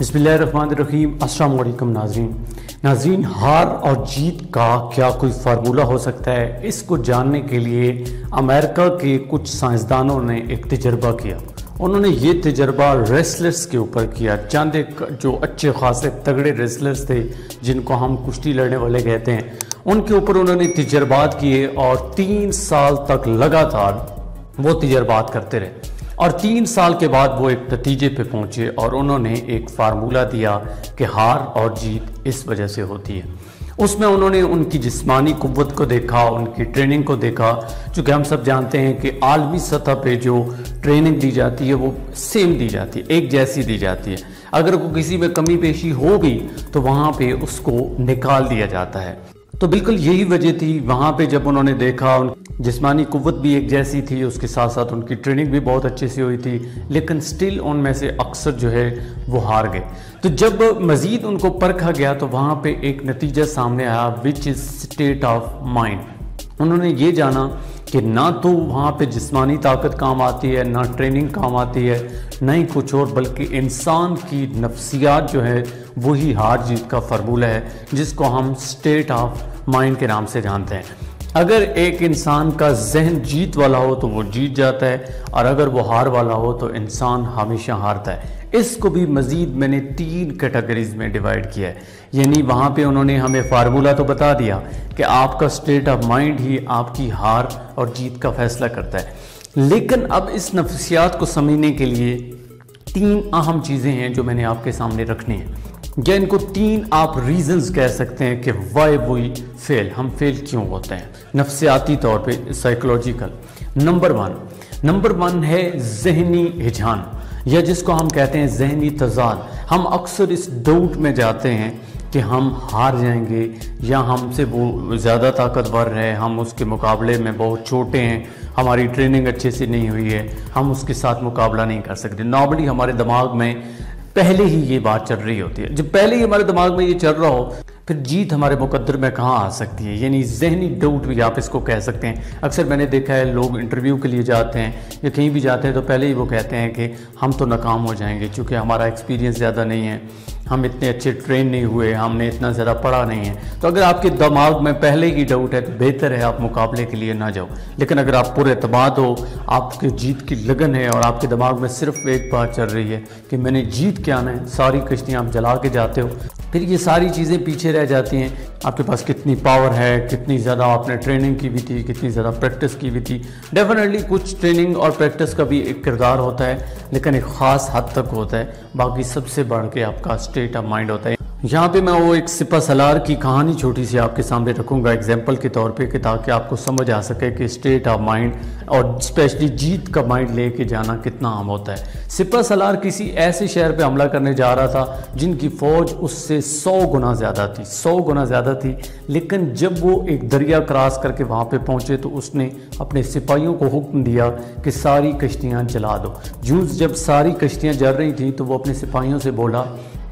बसमीम अल्लाम नाजरीन। नाजरीन, हार और जीत का क्या कोई फार्मूला हो सकता है? इसको जानने के लिए अमेरिका के कुछ साइंसदानों ने एक तजर्बा किया। उन्होंने ये तजर्बा रेसलर्स के ऊपर किया। चंद एक जो अच्छे खासे तगड़े रेसलर्स थे, जिनको हम कुश्ती लड़ने वाले कहते हैं, उनके ऊपर उन्होंने तजर्बात किए और तीन साल तक लगातार वो तजर्बात करते रहे। और तीन साल के बाद वो एक नतीजे पे पहुँचे और उन्होंने एक फार्मूला दिया कि हार और जीत इस वजह से होती है। उसमें उन्होंने उनकी जिस्मानी कुत को देखा, उनकी ट्रेनिंग को देखा चूँकि हम सब जानते हैं कि आलमी सतह पे जो ट्रेनिंग दी जाती है वो सेम दी जाती है, एक जैसी दी जाती है। अगर को किसी में कमी पेशी हो भी तो वहाँ पे उसको निकाल दिया जाता है। तो बिल्कुल यही वजह थी, वहाँ पे जब उन्होंने देखा जिस्मानी कुत भी एक जैसी थी, उसके साथ साथ उनकी ट्रेनिंग भी बहुत अच्छे से हुई थी, लेकिन स्टिल उनमें से अक्सर जो है, वो हार गए। तो जब मज़ीद उनको परखा गया तो वहाँ पे एक नतीजा सामने आया which is state of mind उन्होंने ये जाना कि ना तो वहाँ पे जिस्मानी ताकत काम आती है, ना ट्रेनिंग काम आती है, ना ही कुछ और, बल्कि इंसान की नफ्सियात जो है, वही हार जीत का फार्मूला है, जिसको हम स्टेट ऑफ़ माइंड के नाम से जानते हैं। अगर एक इंसान का जहन जीत वाला हो तो वो जीत जाता है, और अगर वो हार वाला हो तो इंसान हमेशा हारता है। इसको भी मज़ीद मैंने तीन कैटेगरीज में डिवाइड किया है। यानी वहाँ पे उन्होंने हमें फार्मूला तो बता दिया कि आपका स्टेट ऑफ़ माइंड ही आपकी हार और जीत का फैसला करता है। लेकिन अब इस नफसियात को समझने के लिए तीन अहम चीज़ें हैं जो मैंने आपके सामने रखनी है। या इनको तीन आप रीजंस कह सकते हैं कि वाई वी फेल हम फेल क्यों होते हैं? नफसियाती तौर पे psychological number one number one है जहनी हिजान, या जिसको हम कहते हैं जहनी तजाद हम अक्सर इस डाउट में जाते हैं कि हम हार जाएँगे, या हमसे वो ज़्यादा ताकतवर है, हम उसके मुकाबले में बहुत छोटे हैं, हमारी ट्रेनिंग अच्छे से नहीं हुई है, हम उसके साथ मुकाबला नहीं कर सकते। नॉर्मली हमारे दिमाग में पहले ही ये बात चल रही होती है। जब पहले ही हमारे दिमाग में ये चल रहा हो, फिर जीत हमारे मुकद्र में कहाँ आ सकती है? यानी जहनी डाउट भी आप इसको कह सकते हैं। अक्सर मैंने देखा है, लोग इंटरव्यू के लिए जाते हैं या कहीं भी जाते हैं तो पहले ही वो कहते हैं कि हम तो नाकाम हो जाएँगे, चूँकि हमारा एक्सपीरियंस ज़्यादा नहीं है। हम इतने अच्छे ट्रेन नहीं हुए, हमने इतना ज़्यादा पढ़ा नहीं है। तो अगर आपके दिमाग में पहले ही डाउट है तो बेहतर है आप मुकाबले के लिए ना जाओ। लेकिन अगर आप पूरे अतमाद हो, आपके जीत की लगन है और आपके दिमाग में सिर्फ़ एक बात चल रही है कि मैंने जीत के आना है, सारी कश्तियाँ आप जला के जाते हो। फिर ये सारी चीज़ें पीछे रह जाती हैं। आपके पास कितनी पावर है, कितनी ज़्यादा आपने ट्रेनिंग की भी थी, कितनी ज़्यादा प्रैक्टिस की भी थी। डेफिनेटली कुछ ट्रेनिंग और प्रैक्टिस का भी एक किरदार होता है, लेकिन एक ख़ास हद तक होता है। बाकी सबसे बढ़ के आपका स्टेट ऑफ़ माइंड होता है। यहाँ पे मैं वो एक सिपा सलार की कहानी छोटी सी आपके सामने रखूँगा एग्ज़ाम्पल के तौर पे कि ताकि आपको समझ आ सके कि स्टेट ऑफ़ माइंड और स्पेशली जीत का माइंड लेके जाना कितना आम होता है। सिपा सलार किसी ऐसे शहर पे हमला करने जा रहा था, जिनकी फ़ौज उससे सौ गुना ज़्यादा थी, सौ गुना ज़्यादा थी। लेकिन जब वो एक दरिया क्रॉस करके वहाँ पर पहुँचे तो उसने अपने सिपाहियों को हुक्म दिया कि सारी कश्तियाँ जला दो। जूस जब सारी कश्तियाँ जल रही थी तो वो अपने सिपाहियों से बोला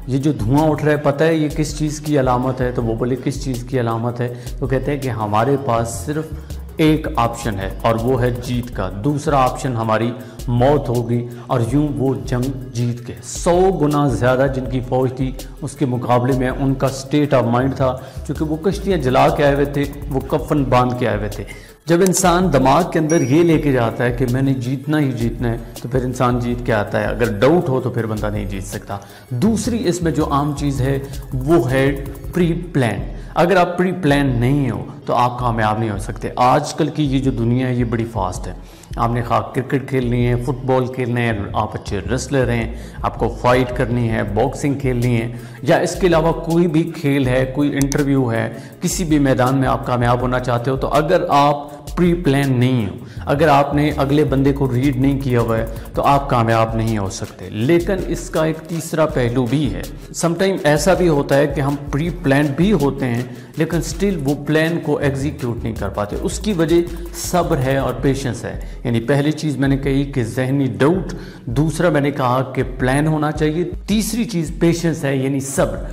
ये जो धुआँ उठ रहा है, पता है ये किस चीज़ की अलामत है? तो वो बोले, किस चीज़ की अलामत है? तो कहते हैं कि हमारे पास सिर्फ़ एक ऑप्शन है और वो है जीत का। दूसरा ऑप्शन, हमारी मौत होगी और यूँ वो जंग जीत के। सौ गुना ज़्यादा जिनकी फ़ौज थी, उसके मुकाबले में उनका स्टेट ऑफ़ माइंड था, क्योंकि वो कश्तियाँ जला के आए हुए थे, वो कफन बाँध के आए हुए थे। जब इंसान दिमाग के अंदर ये लेके जाता है कि मैंने जीतना ही जीतना है तो फिर इंसान जीत के आता है। अगर डाउट हो तो फिर बंदा नहीं जीत सकता। दूसरी इसमें जो आम चीज़ है, वो है प्री प्लान अगर आप प्री प्लान नहीं हो तो आप कामयाब नहीं हो सकते। आजकल की ये जो दुनिया है, ये बड़ी फास्ट है। आपने खा क्रिकेट खेलनी है, फुटबॉल खेलना है, आप अच्छे रेस्लर हैं, आपको फाइट करनी है बॉक्सिंग खेलनी है, या इसके अलावा कोई भी खेल है, कोई इंटरव्यू है, किसी भी मैदान में आप कामयाब होना चाहते हो तो अगर आप प्री प्लान नहीं हो। अगर आपने अगले बंदे को रीड नहीं किया हुआ है तो आप कामयाब नहीं हो सकते। लेकिन इसका एक तीसरा पहलू भी है। समटाइम ऐसा भी होता है कि हम प्री प्लान भी होते हैं, लेकिन स्टिल वो प्लान को एग्जीक्यूट नहीं कर पाते। उसकी वजह सब्र है और पेशेंस है। यानी पहली चीज़ मैंने कही कि जहनी डाउट दूसरा मैंने कहा कि प्लान होना चाहिए। तीसरी चीज़ पेशेंस है, यानी सब्र।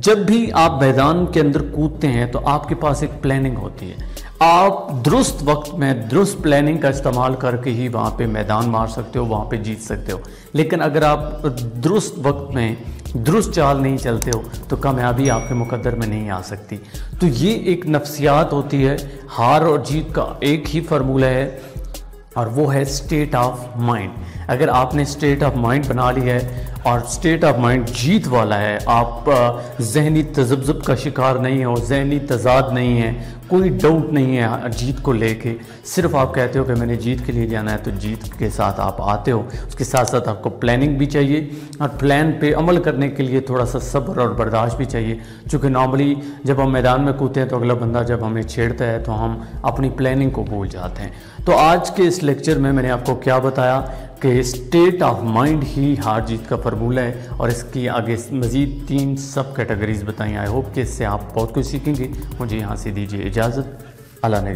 जब भी आप मैदान के अंदर कूदते हैं तो आपके पास एक प्लानिंग होती है। आप दुरुस्त वक्त में, दुरुस्त प्लानिंग का इस्तेमाल करके ही वहाँ पे मैदान मार सकते हो, वहाँ पे जीत सकते हो। लेकिन अगर आप दुरुस्त वक्त में, दुरुस्त चाल नहीं चलते हो तो कामयाबी आपके मुकद्दर में नहीं आ सकती। तो ये एक नफ्सियात होती है। हार और जीत का एक ही फार्मूला है, और वो है स्टेट ऑफ़ माइंड अगर आपने स्टेट ऑफ़ माइंड बना लिया है और स्टेट ऑफ़ माइंड जीत वाला है। आप जहनी तजब्ज़ब का शिकार नहीं हो जहनी तजाद नहीं है। कोई डाउट नहीं है जीत को लेके। सिर्फ़ आप कहते हो कि मैंने जीत के लिए जाना है तो जीत के साथ आप आते हो। उसके साथ साथ आपको प्लानिंग भी चाहिए और प्लान पे अमल करने के लिए थोड़ा सा सब्र और बर्दाश्त भी चाहिए। चूँकि नॉर्मली जब हम मैदान में कूदते हैं तो अगला बंदा जब हमें छेड़ता है तो हम अपनी प्लानिंग को भूल जाते हैं। तो आज के इस लेक्चर में मैंने आपको क्या बताया? कि स्टेट ऑफ़ माइंड ही हार जीत का फार्मूला है और इसकी आगे मज़ीद तीन सब कैटेगरीज बताई आई होप कि इससे आप बहुत कुछ सीखेंगे। मुझे यहाँ से दीजिए इजाज़त। अला ने